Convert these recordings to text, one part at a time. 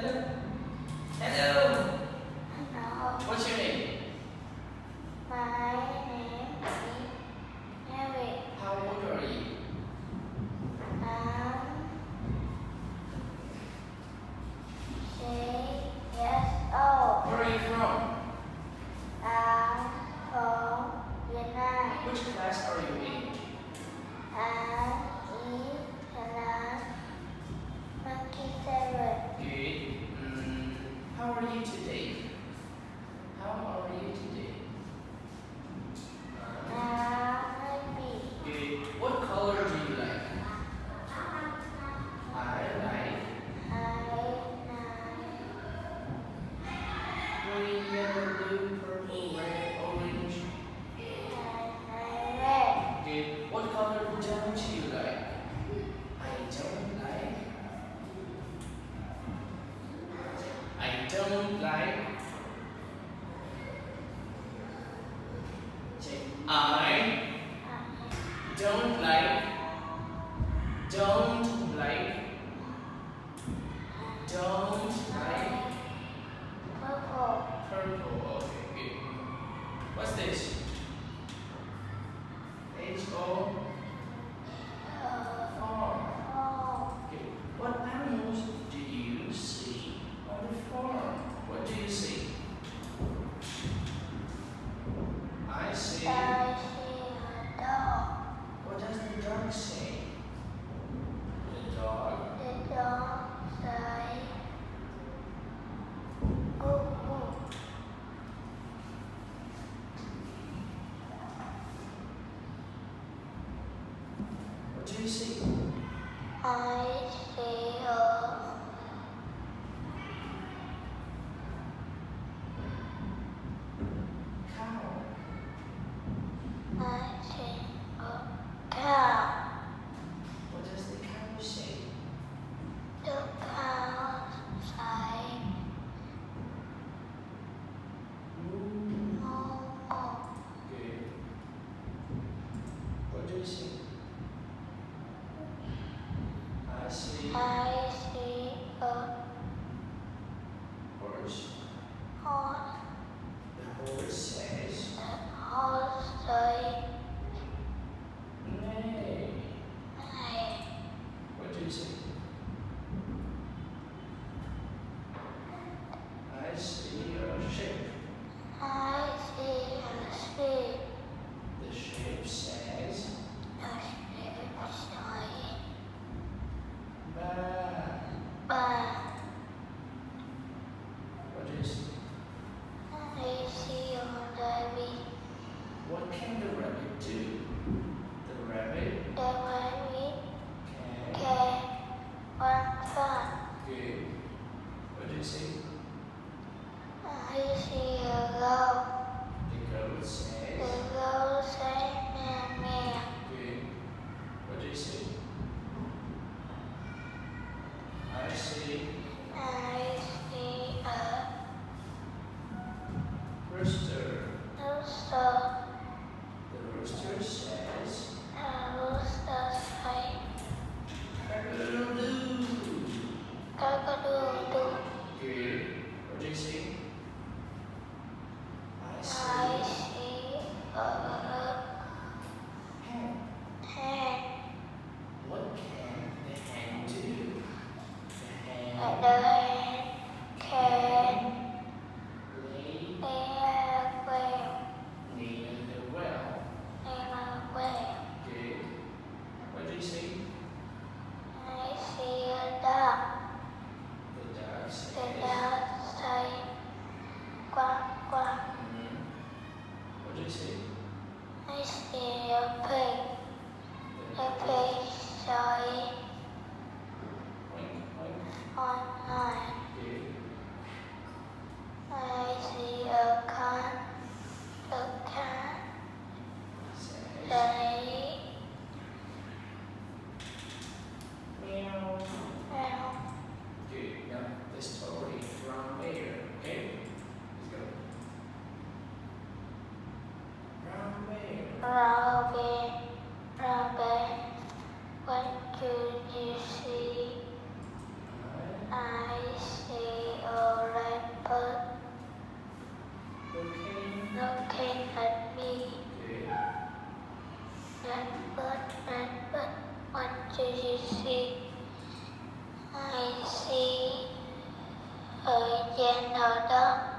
Ela, ela sound like I don't like. Don't like. Don't like. Purple purple okay good. What's this? H O you see? I see I 的 Rabbi, Rabbi, what do you see? I see a red looking at me. Red bird, what do you see? I see a general dog.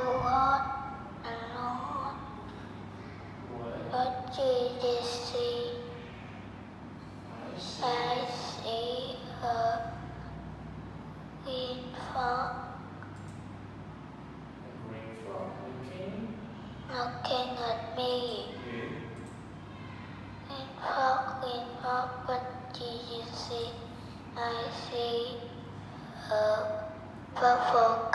looking at me. In fact, in fact, what do you see? I see a uh, purple